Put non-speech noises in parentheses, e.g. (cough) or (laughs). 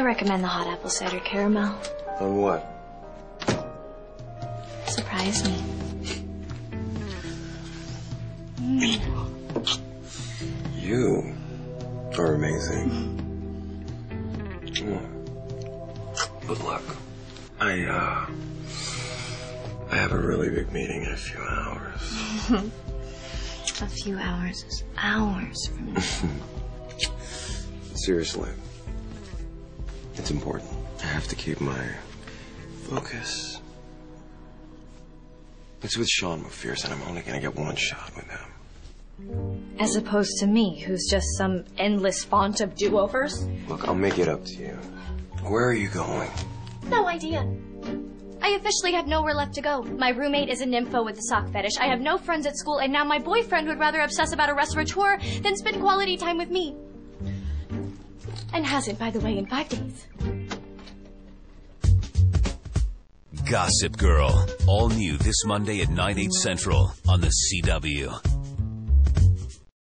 recommend the hot apple cider caramel. On what? Surprise me. You are amazing. Good luck. I, uh, I have a really big meeting in a few hours. (laughs) A few hours is hours from now. (laughs) Seriously. It's important. I have to keep my focus. It's with Sean McPherson. I'm only gonna get one shot with him. As opposed to me, who's just some endless font of do-overs. Look, I'll make it up to you. Where are you going? No idea. I officially have nowhere left to go. My roommate is a nympho with a sock fetish. I have no friends at school, and now my boyfriend would rather obsess about a restaurateur than spend quality time with me. And hasn't, by the way, in five days. Gossip Girl. All new this Monday at 9, 8 central on the CW.